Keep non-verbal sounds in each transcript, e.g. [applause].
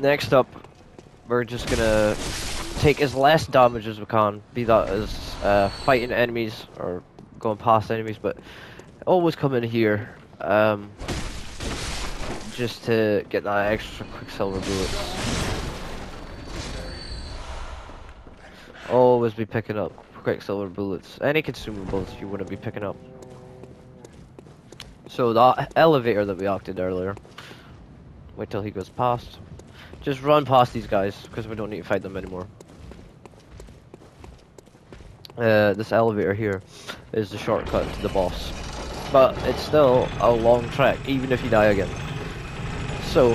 Next up, we're just gonna take as less damage as we can, be that as uh, fighting enemies or going past enemies, but always come in here um, just to get that extra quicksilver bullets. Always be picking up quicksilver bullets, any consumables you want to be picking up. So that elevator that we acted earlier, wait till he goes past. Just run past these guys, because we don't need to fight them anymore. Uh, this elevator here is the shortcut to the boss. But it's still a long trek, even if you die again. So...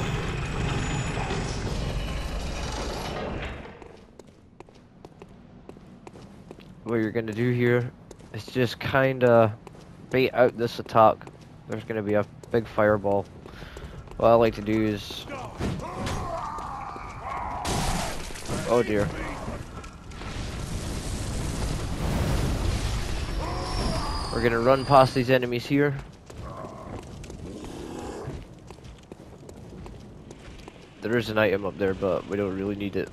What you're gonna do here is just kinda bait out this attack. There's gonna be a big fireball. What I like to do is Oh dear. We're gonna run past these enemies here. There is an item up there, but we don't really need it.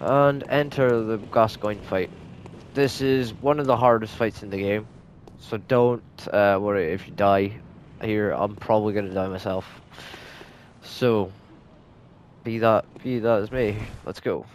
And enter the Gascoigne fight. This is one of the hardest fights in the game. So don't uh, worry if you die here. I'm probably gonna die myself. So, be that, be that as me. Let's go.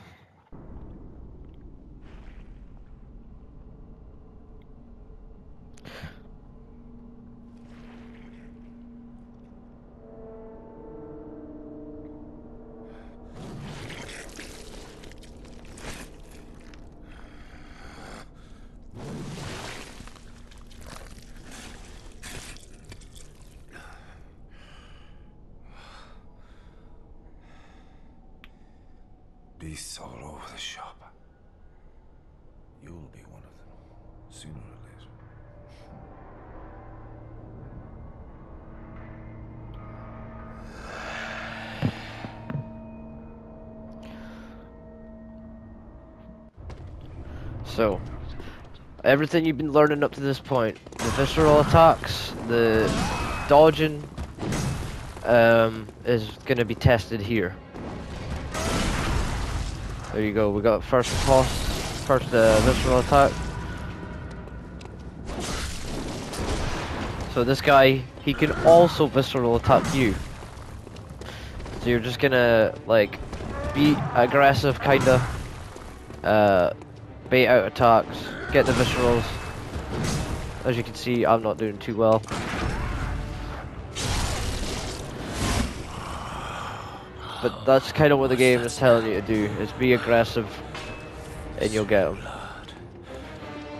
Beasts all over the shop. You'll be one of them, sooner or later. So, everything you've been learning up to this point, the visceral attacks, the dodging, um, is gonna be tested here. There you go, we got first cost, first uh, visceral attack. So this guy, he can also visceral attack you. So you're just gonna, like, be aggressive, kinda. Uh, bait out attacks, get the viscerals. As you can see, I'm not doing too well. But that's kind of what the game is telling you to do, is be aggressive, and you'll get them.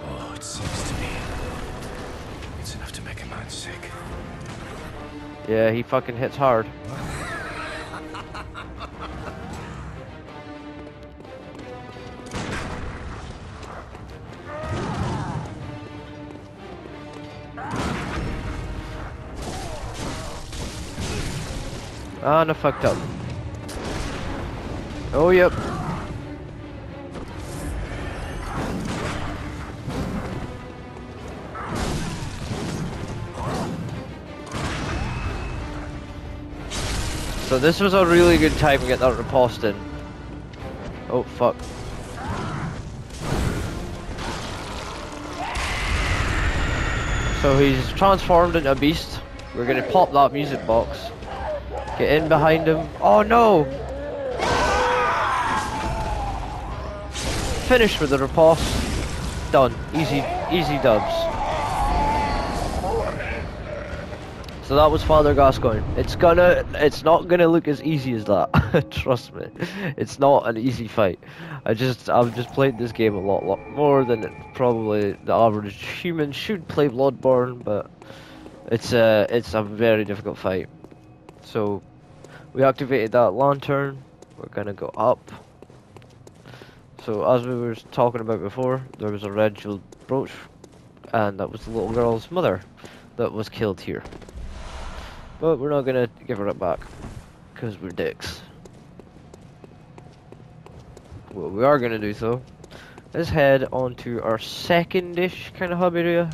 Oh, it seems to me. It's enough to make a man sick. Yeah, he fucking hits hard. Ah, no fucked up. Oh, yep. So this was a really good time to get that riposte in. Oh, fuck. So he's transformed into a beast. We're gonna pop that music box. Get in behind him. Oh no! Finish with the riposte. Done. Easy, easy dubs. So that was Father Gascoigne. It's gonna, it's not gonna look as easy as that. [laughs] Trust me, it's not an easy fight. I just, I've just played this game a lot, lot more than probably the average human should play Bloodborne, but it's a, it's a very difficult fight. So we activated that lantern. We're gonna go up. So as we were talking about before, there was a red jeweled brooch, and that was the little girl's mother that was killed here. But we're not gonna give her it back, because we're dicks. What we are gonna do though, is head on to our second-ish kind of hub area.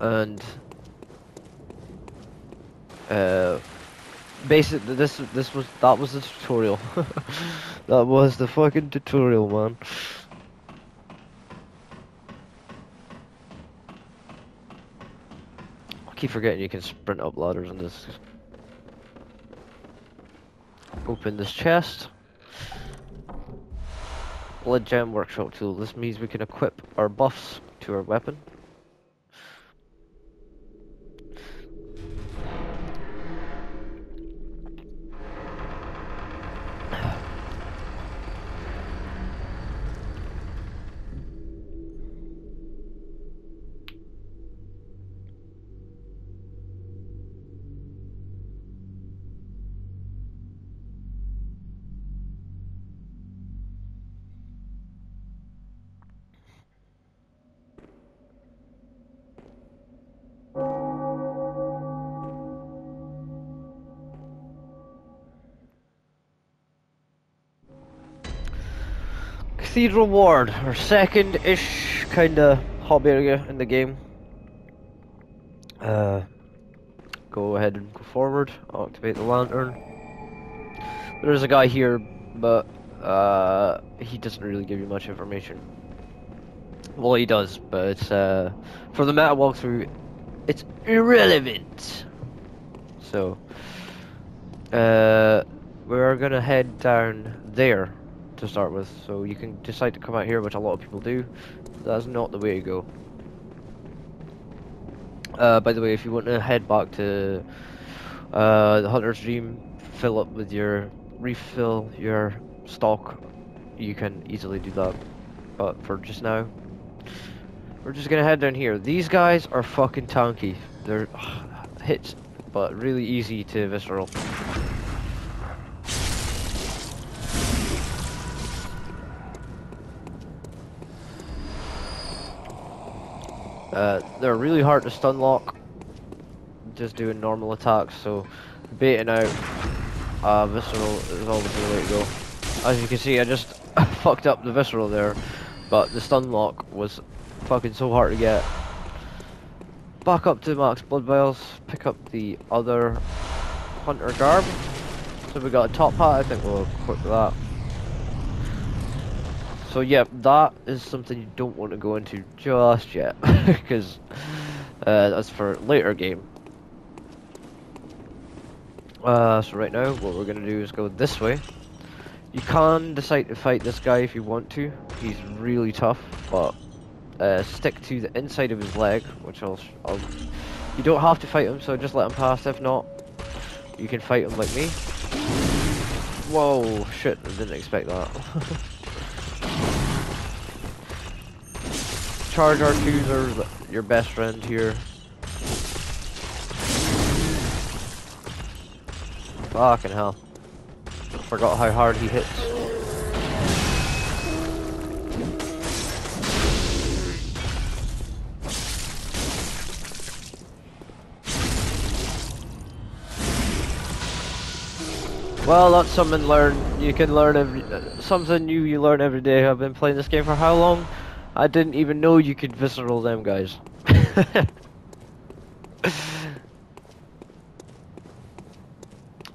And uh, basically this this was that was the tutorial. [laughs] that was the fucking tutorial, man. I keep forgetting you can sprint up ladders in this. Open this chest. Blood gem workshop tool. This means we can equip our buffs to our weapon. Cathedral Ward, our second-ish kind of hub area in the game. Uh, go ahead and go forward, activate the lantern. There's a guy here, but uh, he doesn't really give you much information. Well, he does, but uh, for the meta walkthrough, it's irrelevant. So, uh, we're gonna head down there to start with, so you can decide to come out here, which a lot of people do. That's not the way to go. Uh, by the way, if you want to head back to uh, the Hunter's Dream, fill up with your refill your stock, you can easily do that. But for just now, we're just gonna head down here. These guys are fucking tanky. They're hits, but really easy to visceral. Uh, they're really hard to stun lock. Just doing normal attacks, so baiting out uh, visceral is always the way to go. As you can see, I just [laughs] fucked up the visceral there, but the stun lock was fucking so hard to get. Back up to max blood vials, pick up the other hunter garb. So we got a top hat, I think we'll equip that. So yeah, that is something you don't want to go into just yet, [laughs] because uh, that's for later game. Uh, so right now, what we're gonna do is go this way. You can decide to fight this guy if you want to. He's really tough, but uh, stick to the inside of his leg, which I'll, I'll. You don't have to fight him, so just let him pass. If not, you can fight him like me. Whoa, shit! I didn't expect that. [laughs] Charge R2s are your best friend here. Fucking hell. Forgot how hard he hits. Well, that's something learn. You can learn every uh, something new. You learn every day. I've been playing this game for how long? I didn't even know you could visceral them guys. [laughs]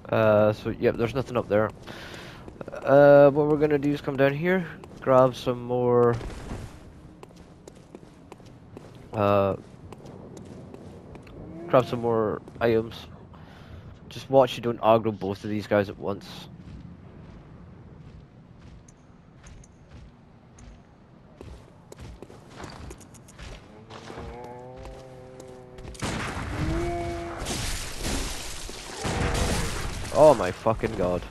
uh, so yep, there's nothing up there. Uh, what we're gonna do is come down here, grab some more. Uh, grab some more items. Just watch you don't aggro both of these guys at once. Oh my fucking god.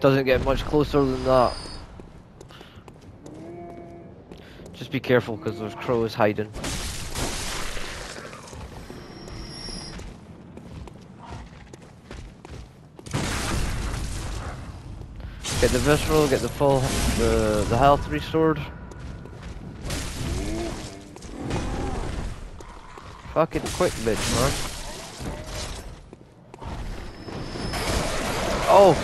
Doesn't get much closer than that. Just be careful because there's crows hiding. Get the visceral, get the full, the, the health restored. Fucking quick, bitch, man. Oh!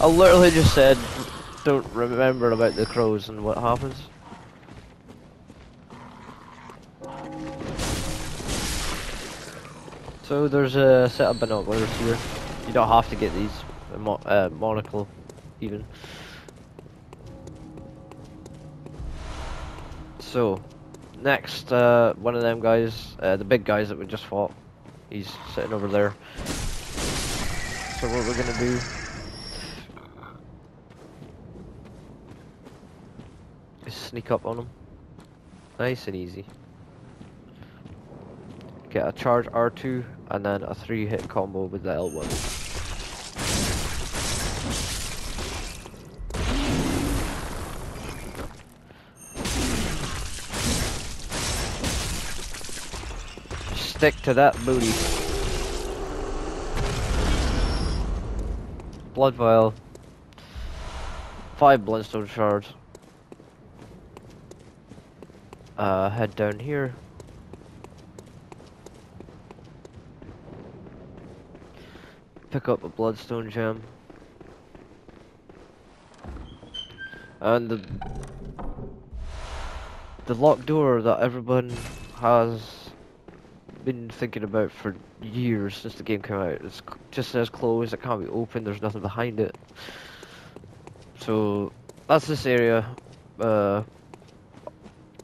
I literally just said, don't remember about the crows and what happens. So there's a set of binoculars here. You don't have to get these. Mo uh, monocle, even. So, next, uh, one of them guys, uh, the big guys that we just fought, he's sitting over there. So what we're gonna do is sneak up on him. Nice and easy. Get a charge R2 and then a 3 hit combo with the L1. Stick to that booty. Blood vial. Five bloodstone shards. Uh, head down here. Pick up a bloodstone gem. And the the locked door that everyone has been thinking about for years since the game came out. It's just says closed, it can't be opened, there's nothing behind it. So that's this area. Uh,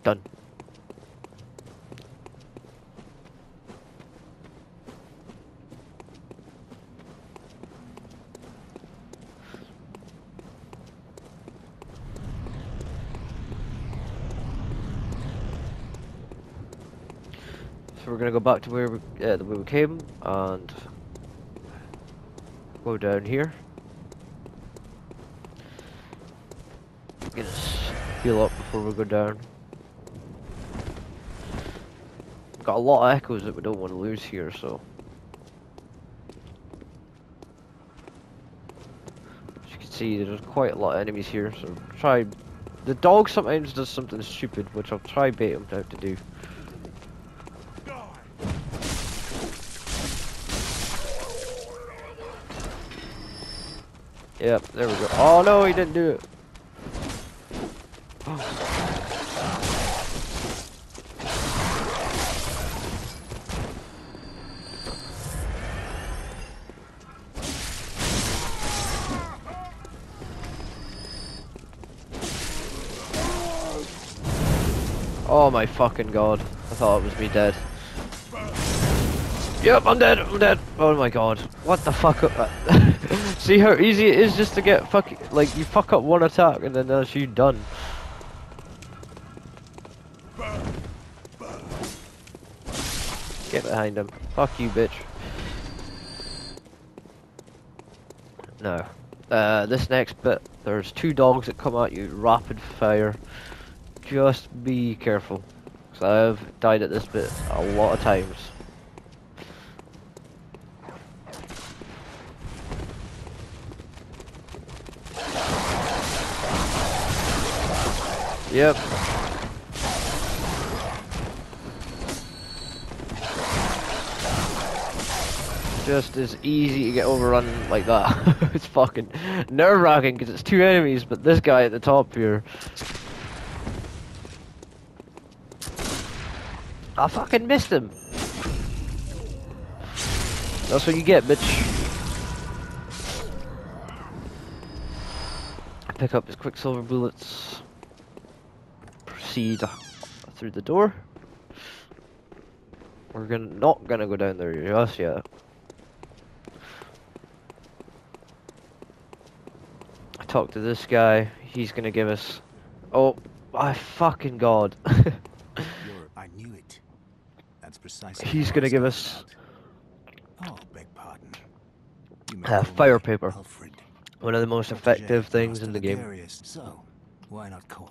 done. We're gonna go back to where we, uh, the way we came and go down here. Get us heal up before we go down. Got a lot of echoes that we don't want to lose here, so. As you can see, there's quite a lot of enemies here, so try. The dog sometimes does something stupid, which I'll try bait him out to do. Yep, there we go. Oh no, he didn't do it. Oh my fucking god. I thought it was me dead. Yep, I'm dead, I'm dead. Oh my god. What the fuck? Up [laughs] See how easy it is just to get fucking, like, you fuck up one attack and then that's you done. Get behind him. Fuck you, bitch. No. Uh, this next bit, there's two dogs that come at you rapid fire. Just be careful. Cause I've died at this bit a lot of times. Yep. Just as easy to get overrun like that. [laughs] it's fucking nerve wracking because it's two enemies, but this guy at the top here. I fucking missed him. That's what you get, bitch. Pick up his quicksilver bullets. Proceed through the door. We're gonna not gonna go down there just yet. I talked to this guy. He's gonna give us. Oh, my fucking god! I knew it. That's precisely. He's gonna give us- about. Oh, beg pardon. Uh, fire paper. Alfred. One of the most effective things Master in the game. So, why not co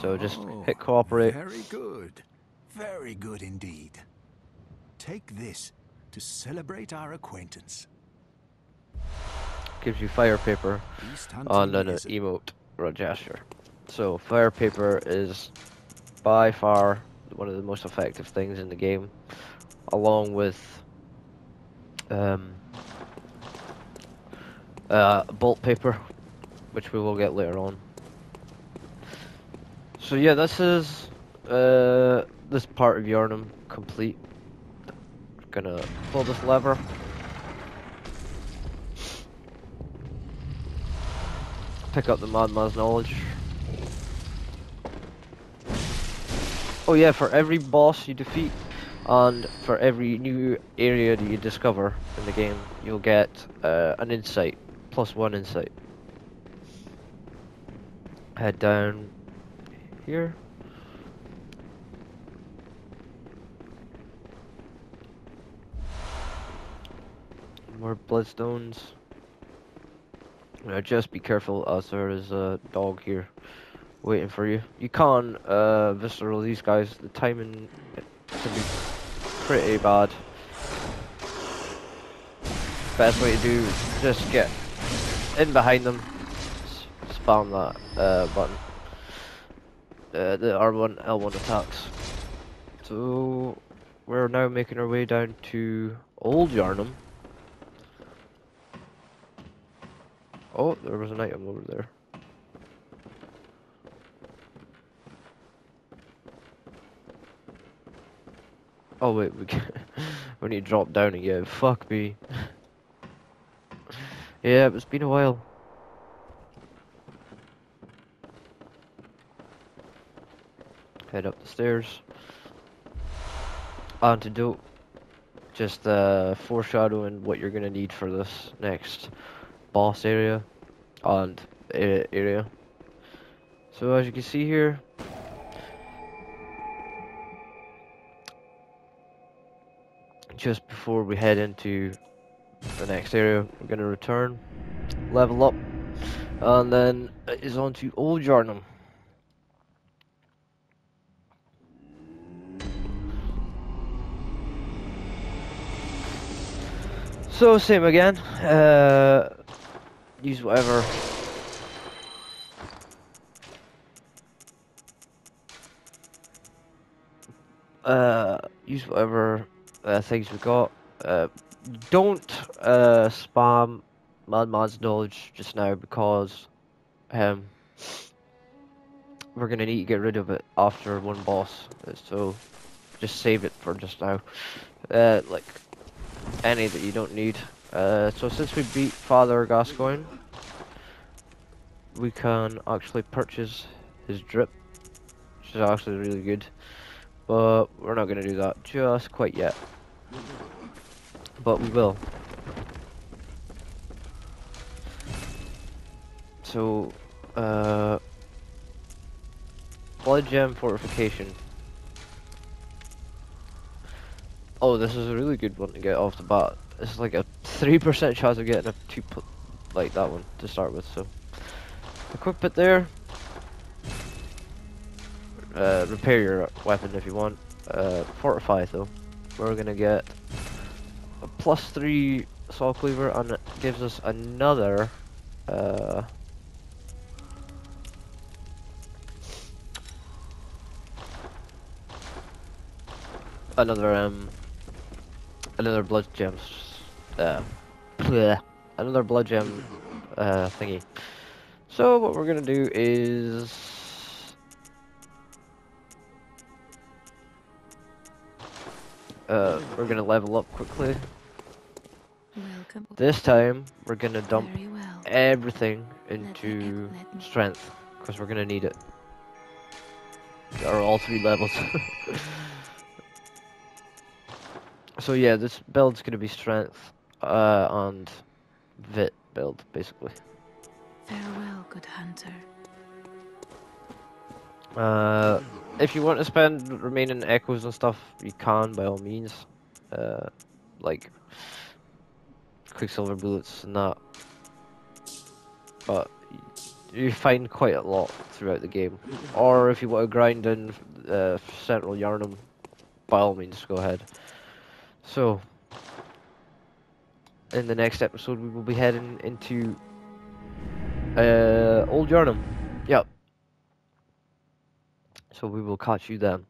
So just Oh, hit cooperate. Very good. Very good indeed. Take this to celebrate our acquaintance. Gives you fire paper on an emote or a gesture. So fire paper is by far one of the most effective things in the game, along with um, uh, bolt paper. which we will get later on. So yeah, this is uh, this part of Yharnam complete. Gonna pull this lever. Pick up the Madman's knowledge. Oh yeah, for every boss you defeat, and for every new area that you discover in the game, you'll get uh, an insight, plus one insight. Head down here. More bloodstones. Now just be careful as there is a dog here waiting for you. You can't uh, visceral these guys. The timing can be pretty bad. Best way to do is just get in behind them, spam that uh, button. Uh, the R1, L1 attacks. So we're now making our way down to Old Yharnam. Oh, there was an item over there. Oh wait, we can [laughs] we need to drop down again. Fuck me. [laughs] yeah, it's been a while. Head up the stairs. Antidote. Just uh, foreshadowing what you're gonna need for this next boss area and area. So as you can see here, just before we head into the next area, we're gonna return, level up, and then it is on to Old Yharnam. So same again. Uh, use whatever. Uh, use whatever uh, things we got. Uh, don't uh, spam Madman's knowledge just now because um, we're gonna need to get rid of it after one boss. So just save it for just now. Uh, like any that you don't need. Uh, so since we beat Father Gascoigne, we can actually purchase his drip, which is actually really good. But we're not gonna do that just quite yet. But we will. So, uh, blood gem fortification. Oh, this is a really good one to get off the bat. It's like a three percent chance of getting a two, pl- like that one to start with. So, equip it there. Uh, repair your weapon if you want. Uh, fortify though. We're gonna get a plus three saw cleaver, and it gives us another. Uh, another um another blood gems uh bleh, another blood gem uh thingy so what we're gonna do is uh we're gonna level up quickly Welcome. this time we're gonna dump well. everything Let me- into let me- strength because we're gonna need it There are all three levels [laughs] so yeah this build's gonna be strength uh and vit build basically. Farewell, good hunter. uh if you want to spend remaining echoes and stuff you can by all means. Uh like quicksilver bullets and that. But you find quite a lot throughout the game. Or if you want to grind in uh, central Yharnam by all means go ahead so in the next episode we will be heading into uh, old Yharnam. Yep. So we will catch you then